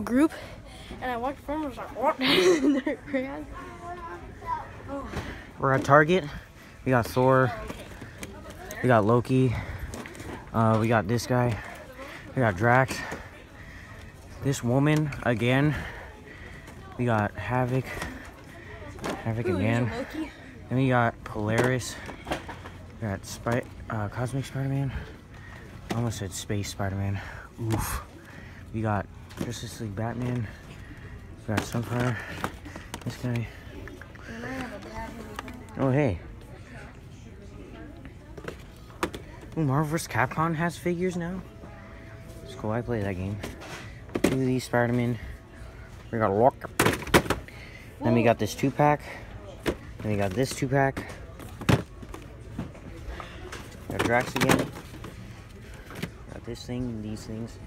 group, and I walked from. I was like, what? And ran. We're at Target. We got Thor. We got Loki. Uh, we got this guy. We got Drax. This woman again. We got Havok. Havok Ooh, again. there's a Loki. Then we got Polaris. We got Spy uh, Cosmic Spider-Man. Almost said Space Spider-Man. Oof. We got Justice League Batman. Got Sunfire. This guy. Oh, hey. Ooh, Marvel vs. Capcom has figures now. It's cool. I play that game. Two of these Spider-Man. We got a Lock. Then we got this two-pack. Then we got this two-pack. Got Drax again. Got this thing, these things.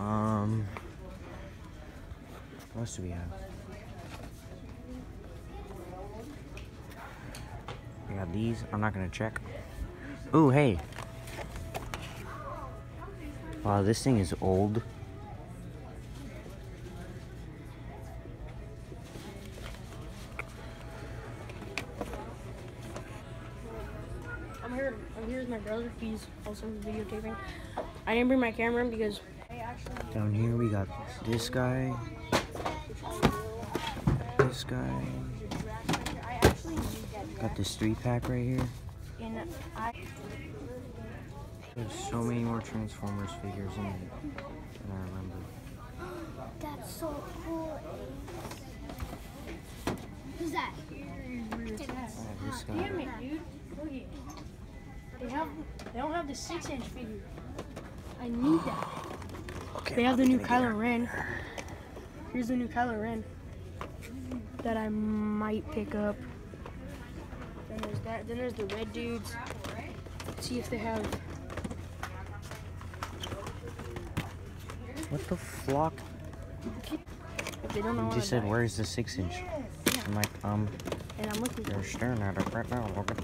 Um, what else do we have? I got these. I'm not gonna check. Ooh, hey. Wow, this thing is old. I'm here. I'm here with my brother. He's also videotaping. I didn't bring my camera because. Down here we got this guy. This guy. I actually need that. Got this three pack right here. There's so many more Transformers figures in it than I remember. That's so cool. Who's that? I have this guy. Damn it, dude. Look at. They have. They don't have the six-inch figure. I need that. Okay, They have the new Kylo. Ren. Here's the new Kylo Ren that I might pick up. Then there's that. Then there's the red dudes. see if they have. What the flock? They don't know. You just said, die. where's the six inch? I'm like, um, And I'm looking you're staring at it right now, Logan.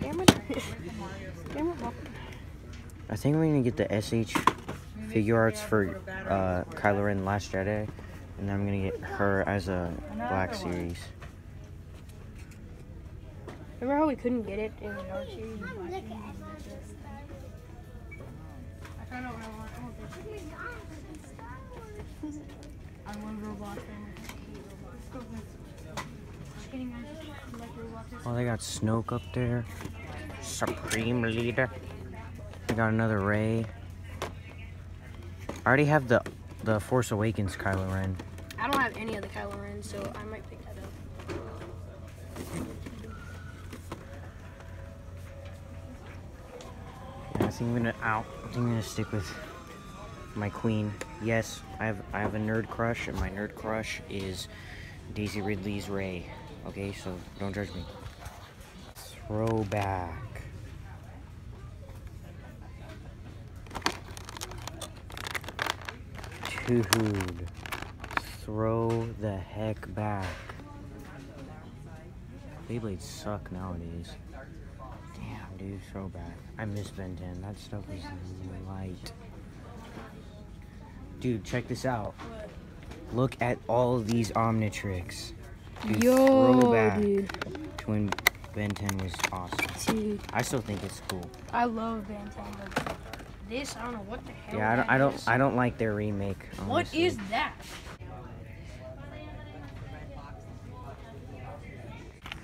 Damn it. Damn it. I think we're gonna get the SH Figuarts for uh, Kylo Ren Last Jedi, and then I'm gonna get her as a Black Series. Remember how we couldn't get it in the Dark Series? I love Roblox. Just. I like Roblox. Oh, they got Snoke up there. Supreme Leader. They got another Rey. I already have the the Force Awakens Kylo Ren. I don't have any of the Kylo Ren, so I might pick that up. Yeah, I think I'm gonna out. I think I'm gonna stick with my queen. Yes, I have I have a nerd crush, and my nerd crush is Daisy Ridley's Rey. Okay, so don't judge me. Throwback. Dude, throw the heck back. Beyblades suck nowadays. Damn, dude, throw back. I miss Ben 10. That stuff was light. Dude, check this out. Look at all these Omnitrix. Dude, Yo, throwback dude. to when Ben 10 was awesome. Dude, I still think it's cool. I love Ben 10. This, I don't know what the hell. Yeah, I don't, I don't, is. I don't like their remake. What honestly. is that?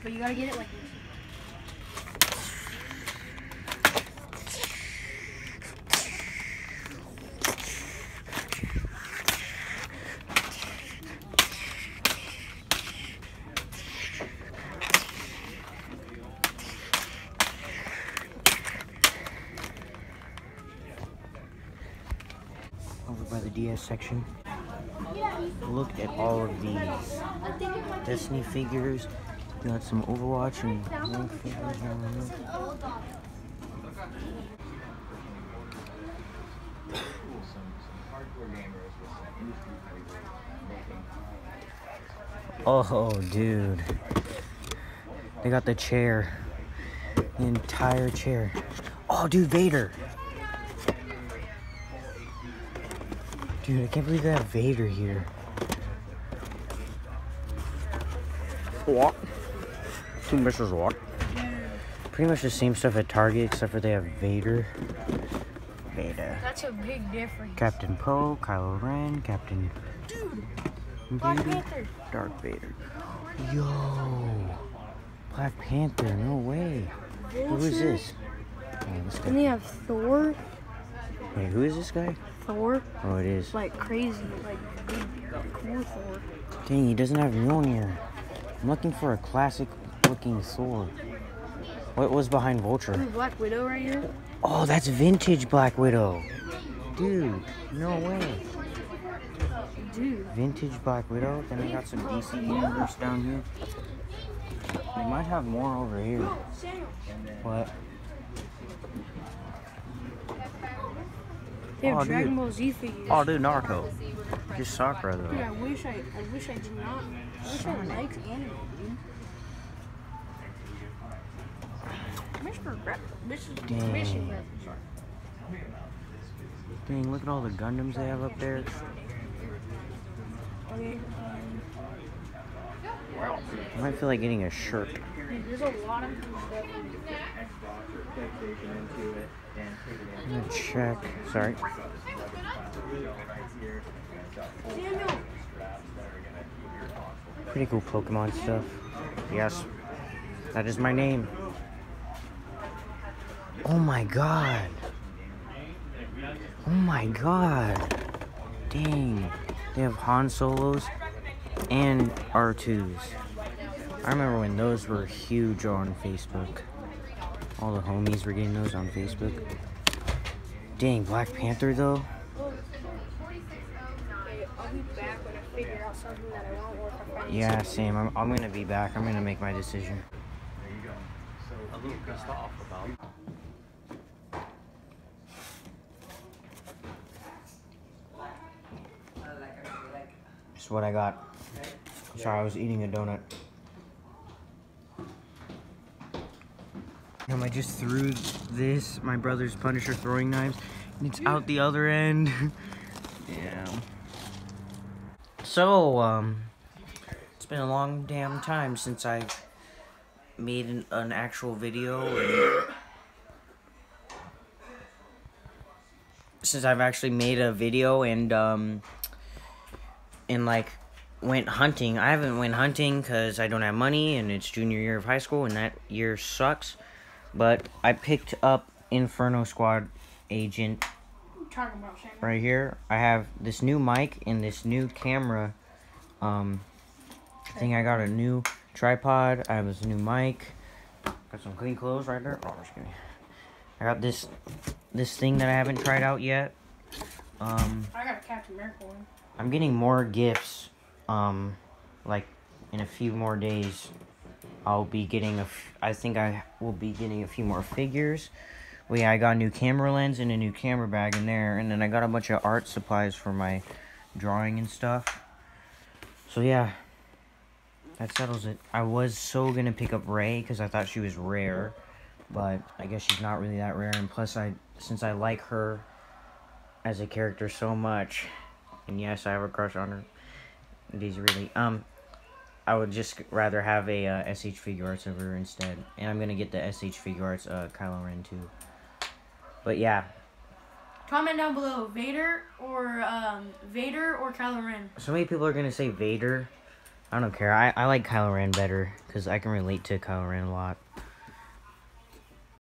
But you gotta get it like this. Section? Look at all of these Destiny figures. Got some Overwatch and know. Oh, dude. They got the chair. The entire chair. Oh, dude, Vader. Dude, I can't believe they have Vader here. What? Two missiles what? Pretty much the same stuff at Target, except for they have Vader. Vader. That's a big difference. Captain Poe, Kylo Ren, Captain Dude, Black Vader, Panther. Darth Vader. Yo! Black Panther, no way. Who is this? Oh, this And they have Thor. Wait, who is this guy? Thor. Oh, it is. Like crazy. Like big, cool Thor. Dang, he doesn't have Mjolnir. I'm looking for a classic looking sword. What was behind Vulture? Ooh, Black Widow right here. Oh, that's vintage Black Widow. Dude, no way. Dude. Vintage Black Widow. Then we got some DC Universe down here. We might have more over here. What? They have Oh, Dragon dude. Ball Z figures. Oh, dude, Naruto. Just Sakura Dude, though. I wish I, I wish I did not. I wish I liked anime, dude. Mr. Rep, Mrs. Dang. Mission mm. Rep. Sorry. Dang, look at all the Gundams they have up there. Okay. Um, I might feel like getting a shirt. There's a lot of stuff. I'm gonna check. Sorry. Pretty cool Pokemon stuff. Yes. That is my name. Oh my god. Oh my god. Dang. They have Han Solos and R2s. I remember when those were huge on Facebook. All the homies were getting those on Facebook. Dang, Black Panther though? Yeah, same. I'm, I'm gonna be back. I'm gonna make my decision. There you go. So a little pissed off about. Is what I got. Sorry, I was eating a donut. Um, I just threw this, my brother's Punisher throwing knives, and it's out the other end. yeah. So, um, it's been a long damn time since I made an, an actual video. And since I've actually made a video and, um, and like went hunting. I haven't went hunting because I don't have money and it's junior year of high school and that year sucks. But I picked up Inferno Squad Agent about right here. I have this new mic and this new camera. Um, I think I got a new tripod. I have this new mic. Got some clean clothes right there. Oh. I got this this thing that I haven't tried out yet. Um, I got a Captain America one. I'm getting more gifts. Um, like in a few more days, I'll be getting a. F- I think I will be getting a few more figures. Yeah, I got a new camera lens and a new camera bag in there, and then I got a bunch of art supplies for my drawing and stuff. So yeah, that settles it. I was so gonna pick up Rey because I thought she was rare, but I guess she's not really that rare. And plus, I since I like her as a character so much, and yes, I have a crush on her. These really. Um, I would just rather have a uh, S.H.Figuarts of her instead, and I'm gonna get the S.H.Figuarts uh, Kylo Ren too. But yeah, Comment down below, Vader or um, Vader or Kylo Ren. so many people are gonna say Vader. I don't care. I, I like Kylo Ren better because I can relate to Kylo Ren a lot.